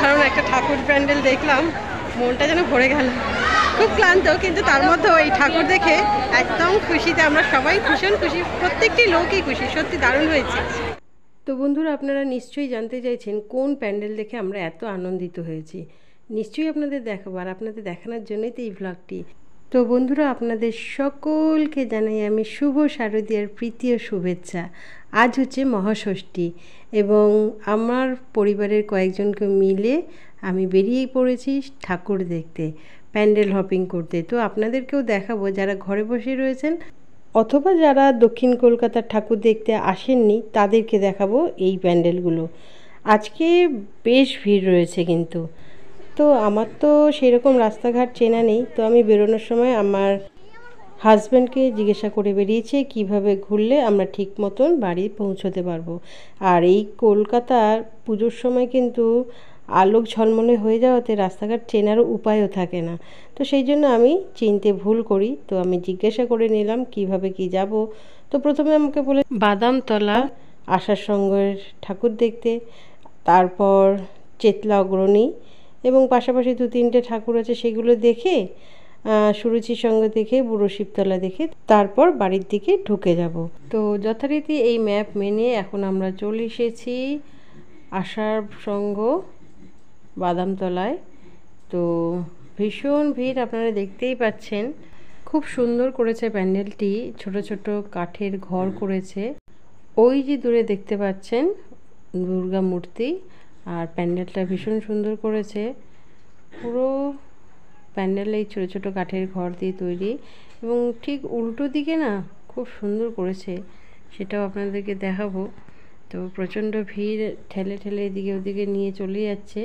অসাধারণ একটা ঠাকুর প্যান্ডেল দেখলাম, মনটা যেন ভরে গেল। খুব ক্লান্ত, কিন্তু তার মধ্যেও এই ঠাকুর দেখে একদম খুশিতে আমরা সবাই ভীষণ খুশি, প্রত্যেকটি লোকই খুশি, সত্যি দারুণ হয়েছে। তো বন্ধুরা, আপনারা নিশ্চয়ই জানতে চাইছেন কোন প্যান্ডেল দেখে আমরা এত আনন্দিত হয়েছি। নিশ্চয়ই আপনাদের দেখাবো, আর আপনাদের দেখানোর জন্যই তো এই ব্লগটি তো বন্ধুরা, আপনাদের সকলকে জানাই আমি শুভ শারদীয়ার প্রীতি ও শুভেচ্ছা। আজ হচ্ছে মহাষষ্ঠী এবং আমার পরিবারের কয়েকজনকে মিলে আমি বেরিয়ে পড়েছি ঠাকুর দেখতে, প্যান্ডেল হপিং করতে। তো আপনাদেরকেও দেখাবো যারা ঘরে বসে রয়েছেন অথবা যারা দক্ষিণ কলকাতার ঠাকুর দেখতে আসেননি, তাদেরকে দেখাবো এই প্যান্ডেলগুলো। আজকে বেশ ভিড় রয়েছে কিন্তু। তো আমার তো সেরকম রাস্তাঘাট চেনা নেই, তো আমি বেরোনোর সময় আমার হাজব্যান্ডকে জিজ্ঞাসা করে বেরিয়েছে, কীভাবে ঘুরলে আমরা ঠিক মতন বাড়ি পৌঁছতে পারব। আর এই কলকাতার পুজোর সময় কিন্তু আলোক ঝলমলে হয়ে যাওয়াতে রাস্তাঘাট চেনারও উপায়ও থাকে না। তো সেই জন্য আমি চিনতে ভুল করি, তো আমি জিজ্ঞাসা করে নিলাম, কীভাবে কি যাব? তো প্রথমে আমাকে বলে, বাদামতলা আশার সঙ্গের ঠাকুর দেখতে, তারপর চেতলা অগ্রণী এবং পাশাপাশি দু তিনটে ঠাকুর আছে, সেগুলো দেখে সুরুচির সঙ্গে দেখে, বুড়ো শিবতলা দেখে, তারপর বাড়ির দিকে ঢুকে যাব। তো যথারীতি এই ম্যাপ মেনে এখন আমরা চলে এসেছি আশার সঙ্গ বাদামতলায়। তো ভীষণ ভিড় আপনারা দেখতেই পাচ্ছেন। খুব সুন্দর করেছে প্যান্ডেলটি, ছোট ছোট কাঠের ঘর করেছে। ওই যে দূরে দেখতে পাচ্ছেন দুর্গা মূর্তি, আর প্যান্ডেলটা ভীষণ সুন্দর করেছে। পুরো প্যান্ডেল এই ছোটো ছোটো কাঠের ঘর দিয়ে তৈরি এবং ঠিক উল্টো দিকে না খুব সুন্দর করেছে, সেটাও আপনাদেরকে দেখাবো। তো প্রচণ্ড ভিড়, ঠেলে ঠেলে এদিকে ওদিকে নিয়ে চলে যাচ্ছে।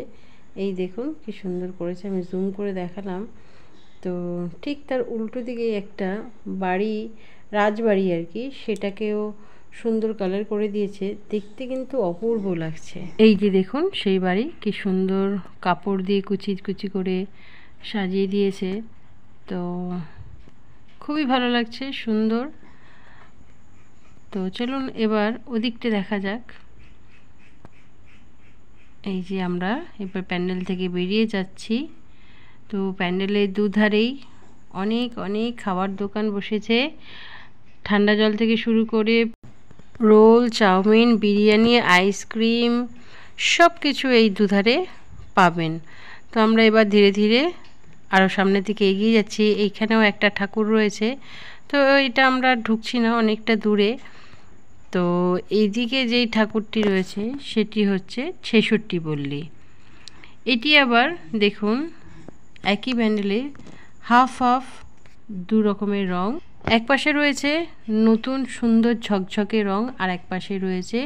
এই দেখুন কি সুন্দর করেছে, আমি জুম করে দেখালাম। তো ঠিক তার উল্টো দিকে একটা বাড়ি, রাজবাড়ি আর কি, সেটাকেও সুন্দর কালার করে দিয়েছে। দেখতে কিন্তু অপূর্ব লাগছে। এই যে দেখুন সেই বাড়ি, কি সুন্দর কাপড় দিয়ে কুচি কুচি করে সাজিয়ে দিয়েছে। তো খুবই ভালো লাগছে, সুন্দর। তো চলুন এবার ওদিকটা দেখা যাক। এই যে আমরা এবার প্যান্ডেল থেকে বেরিয়ে যাচ্ছি। তো প্যান্ডেলের দুধারেই অনেক অনেক খাবার দোকান বসেছে। ঠান্ডা জল থেকে শুরু করে রোল, চাউমিন, বিরিয়ানি, আইসক্রিম সব কিছু এই দুধারে পাবেন। তো আমরা এবার ধীরে ধীরে আরও সামনের দিকে এগিয়ে যাচ্ছি। এইখানেও একটা ঠাকুর রয়েছে। তো এটা আমরা ঢুকছি না অনেকটা দূরে। তো এইদিকে যেই ঠাকুরটি রয়েছে, সেটি হচ্ছে ছেষট্টি বল্লি এটি আবার দেখুন, একই ব্যান্ডেলে হাফ হাফ দু রকমের রং। এক পাশে রয়েছে নতুন সুন্দর ঝকঝকে রং, আর এক পাশে রয়েছে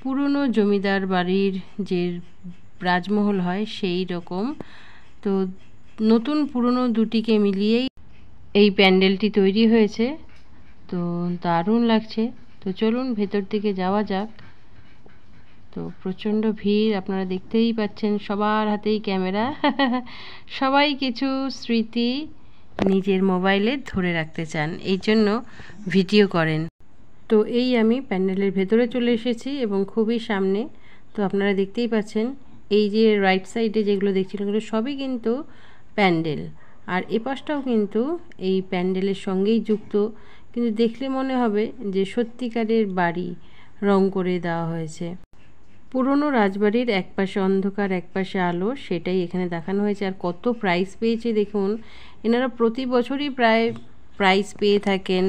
পুরনো জমিদার বাড়ির যে রাজমহল হয়, সেই রকম। তো নতুন পুরনো দুটিকে মিলিয়েই এই প্যান্ডেলটি তৈরি হয়েছে। তো দারুণ লাগছে। তো চলুন ভেতর দিকে যাওয়া যাক। তো প্রচণ্ড ভিড়, আপনারা দেখতেই পাচ্ছেন সবার হাতেই ক্যামেরা। সবাই কিছু স্মৃতি নিজের মোবাইলে ধরে রাখতে চান, এই জন্য ভিডিও করেন। তো এই আমি প্যান্ডেলের ভেতরে চলে এসেছি এবং খুবই সামনে। তো আপনারা দেখতেই পাচ্ছেন, এই যে রাইট সাইডে যেগুলো দেখছিলেন সবই কিন্তু প্যান্ডেল। আর এ পাশটাও কিন্তু এই প্যান্ডেলের সঙ্গেই যুক্ত। কিন্তু দেখলে মনে হবে যে সত্যিকারের বাড়ি রং করে দেওয়া হয়েছে। পুরনো রাজবাড়ির এক পাশে অন্ধকার এক পাশে আলো, সেটাই এখানে দেখানো হয়েছে। আর কত প্রাইস পেয়েছে দেখুন। এনারা প্রতি বছরই প্রায় প্রাইজ পেয়ে থাকেন।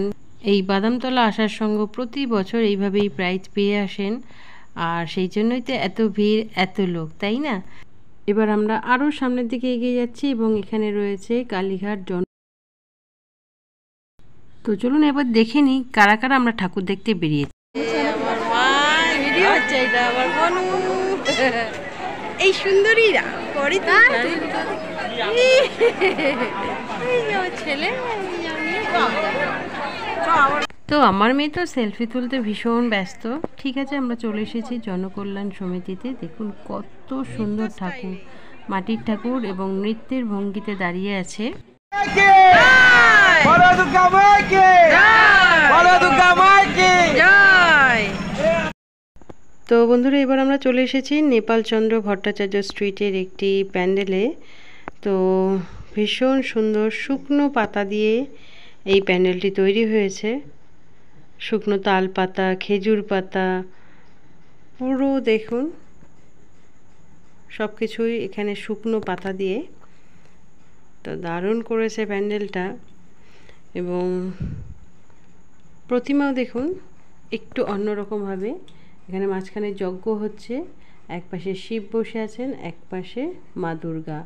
এই বাদামতলা আসার সঙ্গে প্রতি বছর এইভাবেই প্রাইজ পেয়ে আসেন। আর সেই জন্যই তো এত ভিড়, এত লোক, তাই না? এবার আমরা আরও সামনের দিকে এগিয়ে যাচ্ছি এবং এখানে রয়েছে কালীঘাট জন তো চলুন এবার দেখে নিই কারা কারা আমরা ঠাকুর দেখতে বেরিয়েছি আমার মা ভিডিও হচ্ছে এটা আমার বনু এই সুন্দরীরা পরে ছেলে তো আমার মেয়ে তো সেলফি তুলতে ভীষণ ব্যস্ত। ঠিক আছে আমরা চলে এসেছি জনকল্যাণ সমিতিতে। দেখুন কত সুন্দর ঠাকুর মাটির ঠাকুর এবং নৃত্যের ভঙ্গিতে দাঁড়িয়ে আছে। তো বন্ধুরা এবার আমরা চলে এসেছি নেপালচন্দ্র ভট্টাচার্য স্ট্রিটের একটি প্যান্ডেলে। তো ভীষণ সুন্দর শুকনো পাতা দিয়ে এই প্যান্ডেলটি তৈরি হয়েছে। শুকনো তাল পাতা খেজুর পাতা, পুরো দেখুন সব কিছুই এখানে শুকনো পাতা দিয়ে। তো দারুণ করেছে প্যান্ডেলটা। এবং প্রতিমাও দেখুন, একটু অন্যরকমভাবে এখানে মাঝখানে যজ্ঞ হচ্ছে। এক পাশে শিব বসে আছেন এক পাশে মা দুর্গা।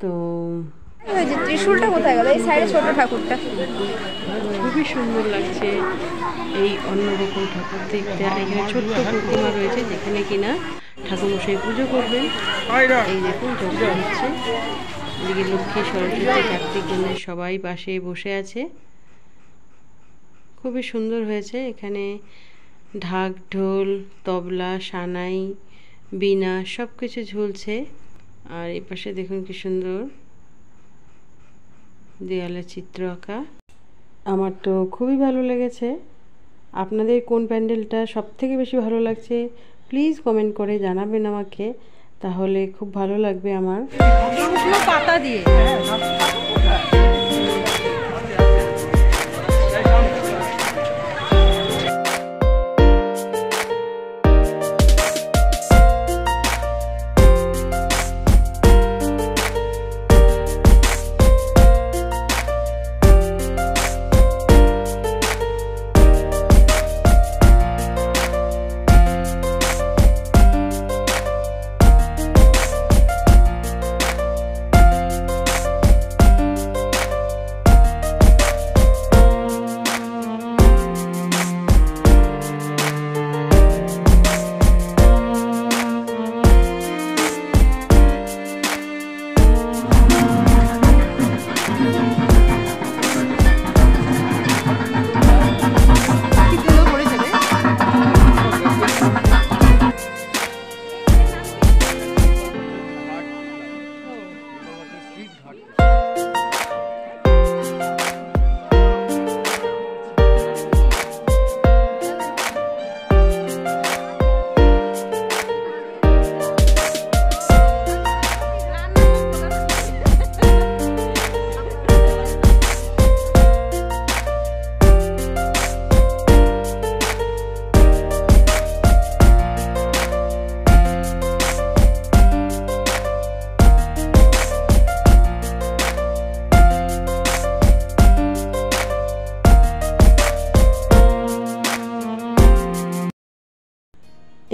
তো ত্রিশুলটা কোথায় গেল? এই সাইডে ছোট ঠাকুরটা। খুবই সুন্দর লাগছে এই অন্যরকম ঠাকুর দেখতে। আর এখানে ছোট্ট প্রতিমা রয়েছে যেখানে কিনা ঠাকুরমশাই পুজো করবেন। এই দেখুন যজ্ঞ হচ্ছে। এদিকে লক্ষ্মী সরস্বতী কার্তিক গণেশ সবাই পাশে বসে আছে। খুবই সুন্দর হয়েছে। এখানে ঢাক ঢোল তবলা সানাই বীণা সব কিছু ঝুলছে। আর এই পাশে দেখুন কি সুন্দর। দেয়ালে চিত্র আঁকা। আমার তো খুবই ভালো লেগেছে। আপনাদের কোন প্যান্ডেলটা সব থেকে বেশি ভালো লাগছে প্লিজ কমেন্ট করে জানাবেন আমাকে। তাহলে খুব ভালো লাগবে আমার। পাতা দিয়ে।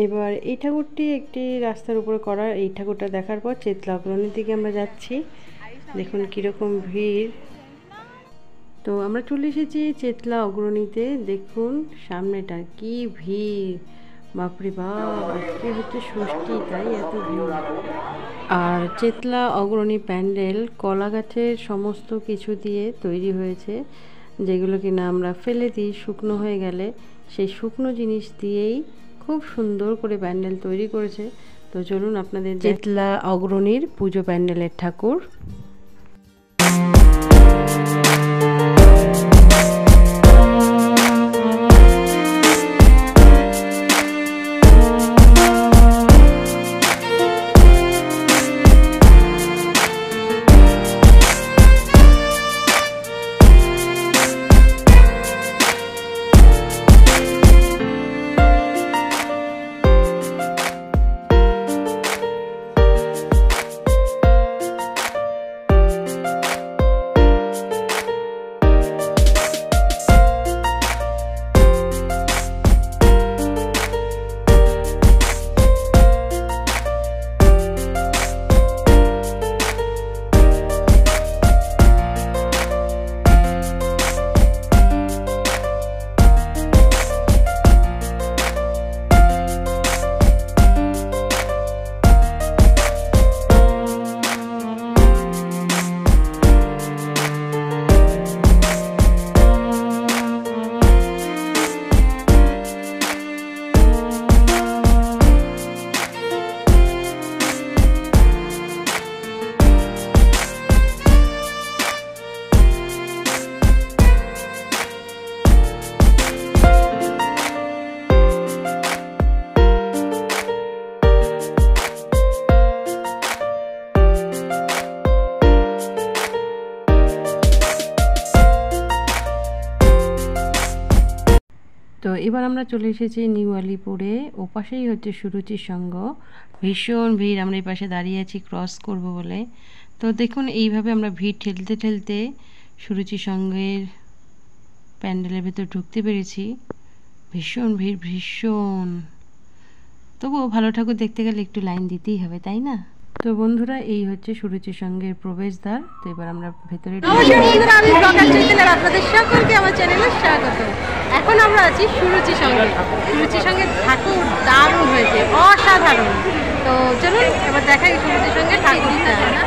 এবার এই ঠাকুরটি একটি রাস্তার উপরে করা, এই ঠাকুরটা দেখার পর চেতলা অগ্রণীর দিকে আমরা যাচ্ছি। দেখুন কীরকম ভিড়। তো আমরা চলে এসেছি চেতলা অগ্রণীতে। দেখুন সামনেটা কি ভিড়। বাপরে বাপ, আজকে হচ্ছে ষষ্ঠী, তাই এত ভিড়। আর চেতলা অগ্রণী প্যান্ডেল কলা গাছের সমস্ত কিছু দিয়ে তৈরি হয়েছে যেগুলো কিনা আমরা ফেলে দিই, শুকনো হয়ে গেলে। সেই শুকনো জিনিস দিয়েই খুব সুন্দর করে প্যান্ডেল তৈরি করেছে। তো চলুন আপনাদের চেতলা অগ্রণীর পুজো প্যান্ডেলের ঠাকুর। এবার আমরা চলে এসেছি নিউ আলিপুরে। ওপাশেই হচ্ছে সুরুচির সঙ্গ। ভীষণ ভিড়, আমরা এই পাশে দাঁড়িয়ে আছি ক্রস করব বলে। তো দেখুন, এইভাবে আমরা ভিড় ঠেলতে ঠেলতে সুরুচির সঙ্গের প্যান্ডেলের ভেতর ঢুকতে পেরেছি। ভীষণ ভিড়, ভীষণ। তবুও ভালো ঠাকুর দেখতে গেলে একটু লাইন দিতেই হবে, তাই না? তো বন্ধুরা এই হচ্ছে সুরুচির সঙ্গের প্রবেশদ্বার। তো এবার আমরা ভেতরে আমি আপনাদের সকলকে আমার চ্যানেলে স্বাগত। এখন আমরা আছি সুরুচি সঙ্গে। সুরুচির সঙ্গে ঠাকুর দারুণ হয়েছে অসাধারণ। তো চলুন এবার দেখাই সুরুচির সঙ্গে ঠাকুরটা আমরা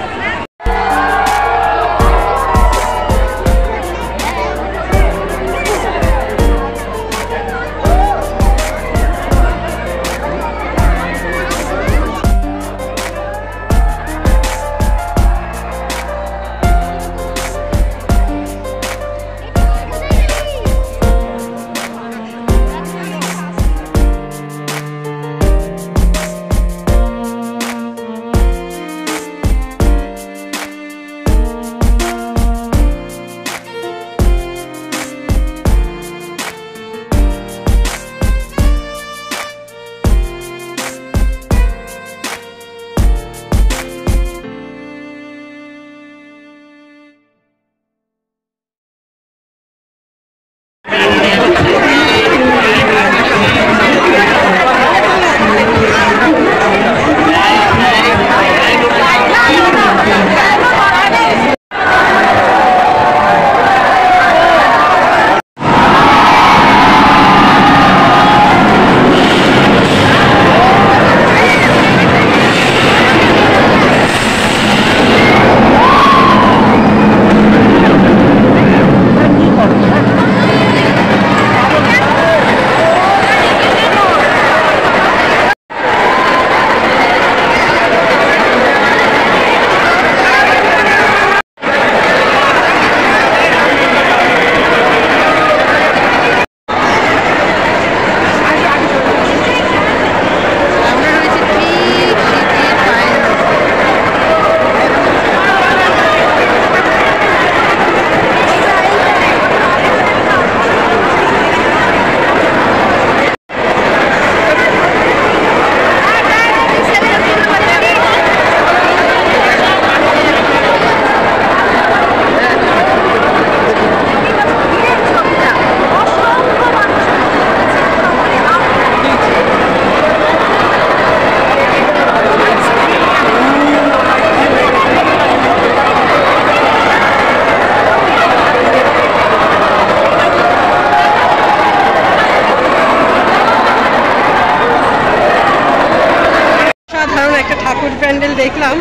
একটা ঠাকুর প্যান্ডেল দেখলাম,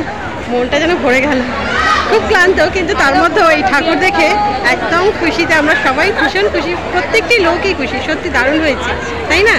মনটা যেন ভরে গেল। খুব ক্লান্ত, কিন্তু তার মধ্যে এই ঠাকুর দেখে একদম খুশিতে আমরা সবাই ভীষণ খুশি, প্রত্যেকটি লোকই খুশি, সত্যি দারুণ হয়েছে, তাই না?